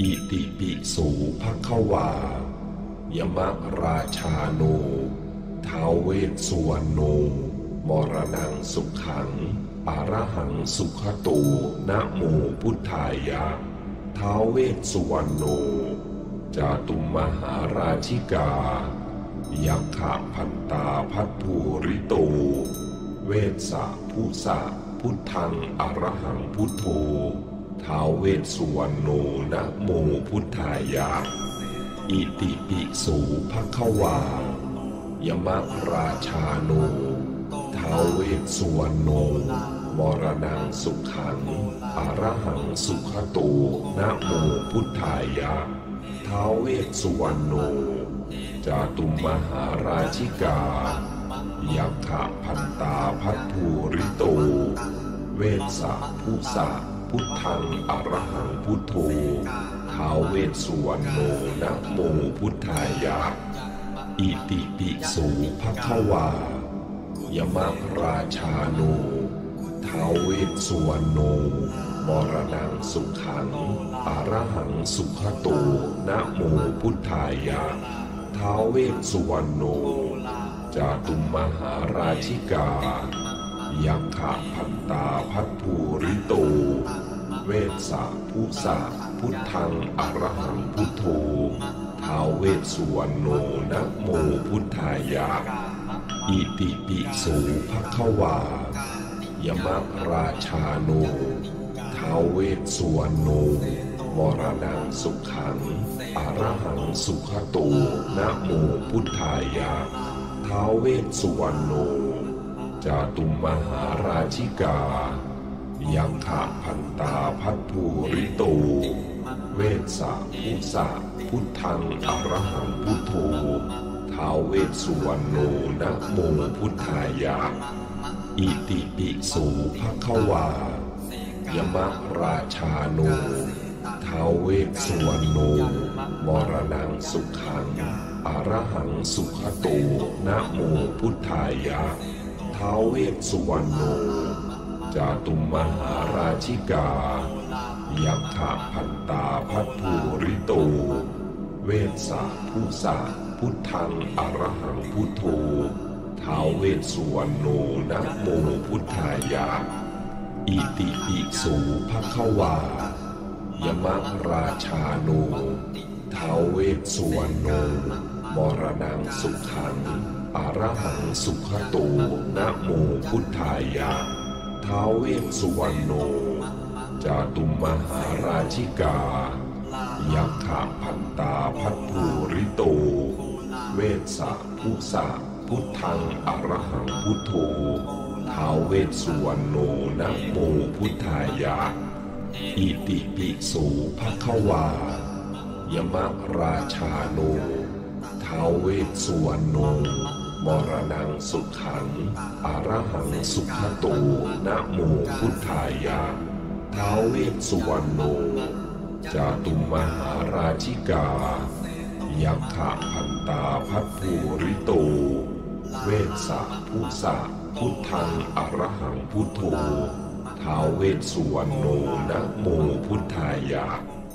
อิติปิสูภควายมะราชาโนท้าวเวสสุวรรณโน มรณังสุขังอารหังสุขตูนะโมพุทธายะท้าวเวสสุวรรณโน จาตุมมหาราชิกา ยักขะพันตาพัทภูริโต เวสสะผู้สะพุทธังอรหังพุทโธ ท้าวเวสสุวรรณโนนะโมพุทธายะ อิติปิสูภควายมะราชาโนท้าวเวสสุวรรณโนมรณังสุขังอรหังสุขโตนะโมพุทธายะ ท้าวเวสสุวรรณโนจาตุมมหาราชิกายักขะพันตาพัทภูริโต เวสสะผู้สะ พุทธังอรหังพุทโธท้าวเวสสุวรรณโนนะโมพุทธายะ อิติปิสูภะคะวายมะราชาโนท้าวเวสสุวรรณโนมรณังสุขังอรหังสุขโตนะโมพุทธายะท้าวเวสสุวรรณโนจาตุมมหาราชิกา ยักขะพันตาพัทภูริโต เวสสะผู้สะพุทธังอรหังพุทโธท้าวเวสสุวรรณโนนะโมพุทธายะอิติปิสูภควายมะราชาโนท้าวเวสสุวรรณโนมรณังสุขังอรหังสุขโตนะโมพุทธายะท้าวเวสสุวรรณโน จาตุมมหาราชิกา ยักขะพันตาพัทภูริโตเวสสะผู้สะพุทธังอรหังพุทโธท้าวเวสสุวรรณโนนะโมพุทธายะ อิติปิสูภควายมะราชาโนท้าวเวสสุวรรณโนมรณังสุขังอรหังสุขโตนะโมพุทธายะ ท้าวเวสสุวรรณโนจาตุมมหาราชิกา ยักขะพันตาพัทภูริโต เวสสะผู้สะพุทธังอรหังพุทโธท้าวเวสสุวรรณโนนะโมพุทธายะอิติปิสูภควายมะราชาโน ท้าเวสสุวรรณโนมรณังสุขังอรหังสุขโตนะโมพุทธายะท้าเวสสุวรรณโน จาตุมหาราชิกา ยักขะพันตาพัทภูริโต เวสสะผู้สะพุทธังอรหังพุทโธท้าวเวสสุวรรณโนนะโมพุทธายะ อิติปิสูภควา ยมราชาโนท้าวเวสสุวรรณโนมรณังสุขังอารหังสุขโตนะโมพุทธายะท้าวเวสสุวรรณโนจาตุมมหาราชิกา ยักขะพันตาพัทภูริโต เวสสะผู้สะพุทธังอรหังพุทโธท้าวเวสสุวรรณโนนะโมพุทธายะ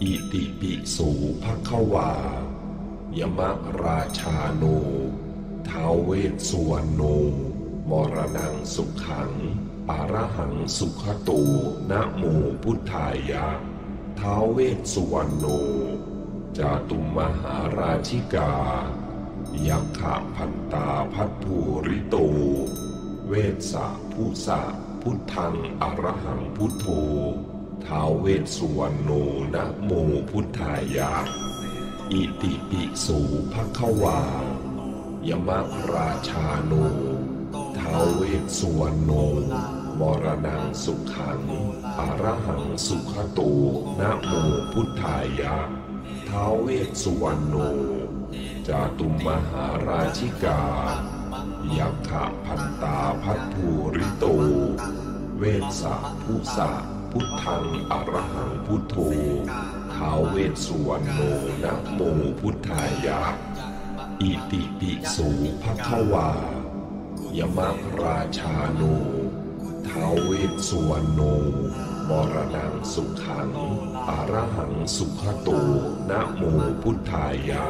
อิติปิสูภควายมะราชาโนท้าวเวสสุวรรณโน มรณังสุขังอรหังสุขโตนะโมพุทธายะท้าวเวสสุวรรณโน จาตุมมหาราชิกา ยักขะพันตาพัทภูริโต เวสสะผู้สะพุทธังอรหังพุทโธ ท้าวเวสสุวรรณโนนะโมพุทธายะ อิติปิสูภควายมะราชาโนท้าวเวสสุวรรณโนมรณังสุขังอรหังสุขโตนะโมพุทธายะ ท้าวเวสสุวรรณโนจาตุมมหาราชิกายักขะพันตาพัทภูริโต เวสสะผู้สะ พุทธังอรหังพุทโธท้าวเวสสวรโนนะโมพุทธายะ อิติปิสูภควายมะราชาโนท้าวเวสสวรโนมรณังสุขังอารหังสุขโตนะโมพุทธายะ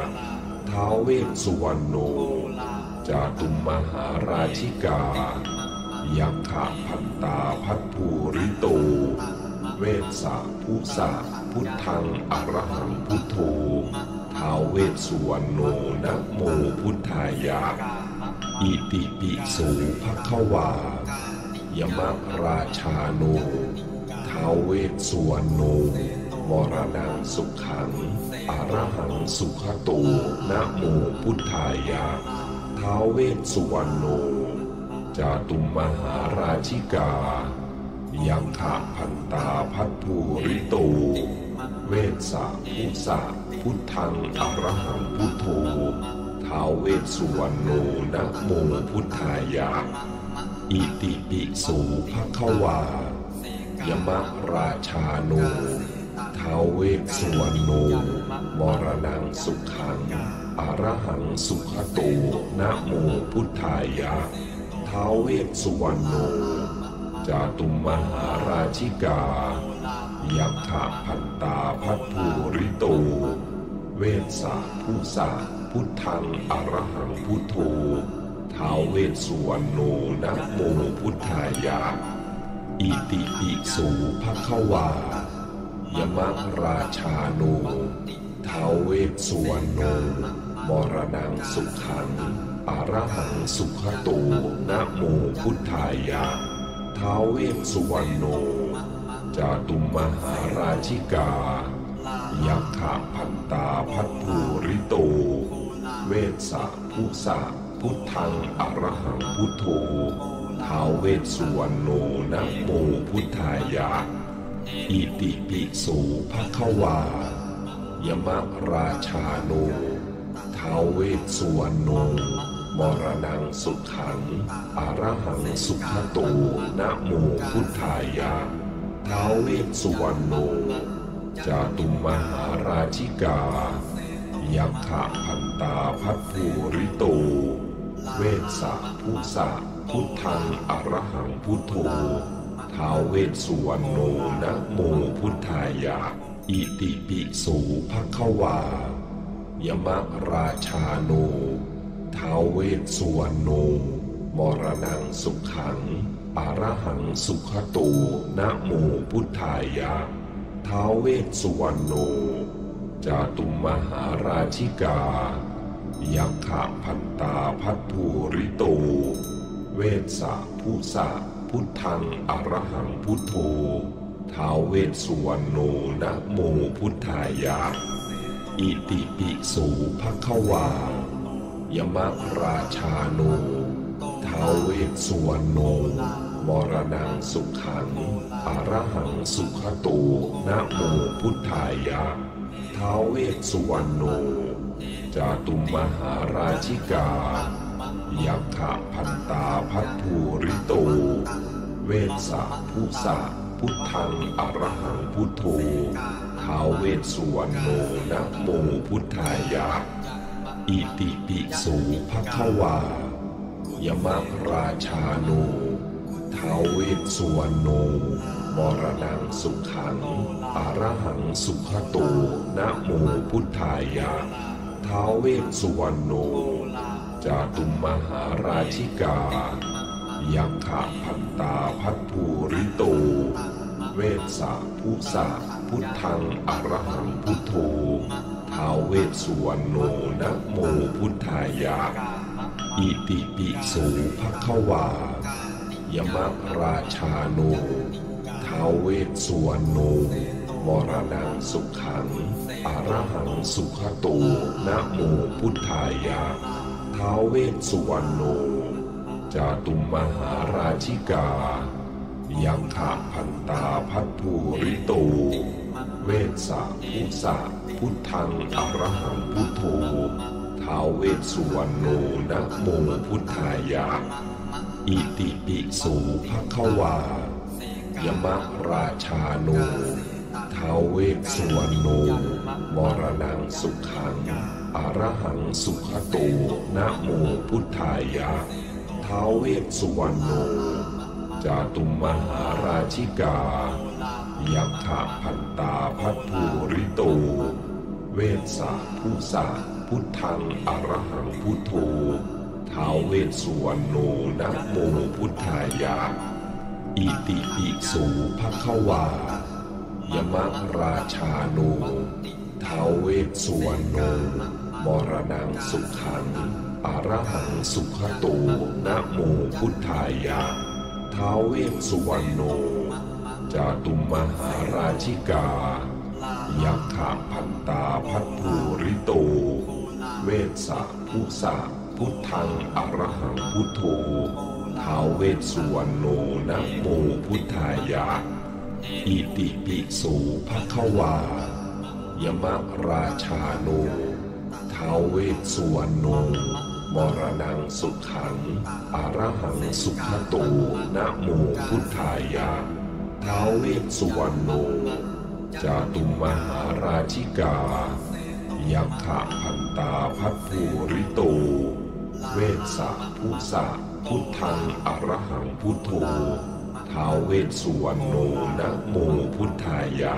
ท้าวเวสสวรโนจาตุมมหาราชิกายักขะพันตาพัทภูริโต เวสสะพุสะพุทธังอรหังพุทโธท้าวเวสสุวรรณโนนะโมพุทธายะ อิติปิโสภควายมะราชาโนท้าวเวสสุวรรณโนมรณังสุขังอรหังสุขโตนะโมพุทธายะท้าวเวสสุวรรณโนจตุมมหาราชิกา ยังขะพันตาพัทภูริโตเวสสะพุสะพุทธังอรหังพุทโธท้าวเวสสุวรรณโนนะโมพุทธายะ อิติปิโสภควายมะราชาโนท้าวเวสสุวรรณโนมรณังสุขังอรหังสุขโตนะโมพุทธายะท้าวเวสสุวรรณโน จาตุมมหาราชิกา ยักขะพันตาพัทภูริโต เวสสะพุสะพุทธังอรหังพุทโธท้าวเวสสุวรรณโนนะโมพุทธายะอิติปิโสภควายมะราชาโนท้าวเวสสุวรรณโนมรณังสุขังอรหังสุขโตนะโมพุทธายะ ท้าวเวสสุวรรณโน จาตุมมหาราชิกา ยักขะพันตาพัทภูริโต เวสสะพุสะพุทธังอรหังพุทโธท้าวเวสสุวรรณโนนะโมพุทธายะ อิติปิโสภะควา ยมะราชาโนท้าวเวสสุวรรณโน มรณังสุขังอรหังสุขโตนะโมพุทธายะท้าวเวสสุวรรณโน จาตุมมหาราชิกา ยักขะพันตาพัทภูริโต เวสสะพุสะพุทธังอรหังพุทโธท้าวเวสสุวรรณโนนะโมพุทธายะอิติปิโสภควายมะราชาโน ท้าวเวสสุวรรณโนมรณังสุขังอรหังสุขโตนะโมพุทธายะ ท้าวเวสสุวรรณโน จาตุมมหาราชิกา ยักขะพันตาพัทภูริโต เวสสะพุสะพุทธังอรหังพุทโธ ท้าวเวสสุวรรณโนนะโมพุทธายะ อิติปิโสภควา ยมราชาโนทาวเวสวรโนมรณังสุขังอรหังสุขโตนะโมพุทธายะท้าวเวสุวรรณโนจาตุมหาราชิกายักขะพันตาพัทภูริโต เวสสะพุสะพุทธังอรหังพุทโธท้าวเวสสุวรรณโนนะโมพุทธายะ อิติปิโสภควายมะราชาโนท้าวเวสสุวรรณโนมรณังสุขังอรหังสุขโตนะโมพุทธายะท้าวเวสสุวรรณโนจาตุมมหาราชิกา ยักขะพันตาพัทภูริโต เวสสะพุสะพุทธังอรหังพุทโธ ท้าวเวสสุวรรณโนนะโมพุทธายะ อิติปิโสภควายมะราชาโนท้าวเวสสุวรรณโนมรณังสุขังอรหังสุขโตนะโมพุทธายะท้าวเวสสุวรรณโนจาตุมมหาราชิกา ยังขะพันตาพัทภูริโต สะพุสะพุทธังอรหังพุทโธท้าวเวสุวรรณโนนะโมพุทธายะ อิติปิโสภควายมะราชาโนท้าวเวสุวรรณโนมรณังสุขังอรหังสุขโตนะโมพุทธายะท้าวเวสสุวรรณโนจาตุมมหาราชิกา ยักขะพันตาพัทภูริโต เวสสะผู้สะพุทธังอรหังพุทโธท้าวเวสสุวรรณโนนะโมพุทธายะอิติปิสูภควายมะราชาโนท้าวเวสสุวรรณโนมรณังสุขังอรหังสุขโตนะโมพุทธายะท้าวเวสสุวรรณโน จาตุมมหาราชิกา ยักขะพันตาพัทภูริโต เวสสะผู้สะพุทธังอรหังพุทโธท้าวเวสสุวรรณโนนะโมพุทธายะ อิติปิโสภะควายมะราชาโนท้าวเวสสุวรรณโนมรณังสุขังอรหังสุขโตนะโมพุทธายะ ท้าวเวสสุวรรณโนจาตุมมหาราชิกา ยักขะพันตาพัทภูริโต เวสสะพุสะพุทธังอรหังพุทโธท้าวเวสสุวรรณโนนะโมพุทธายะ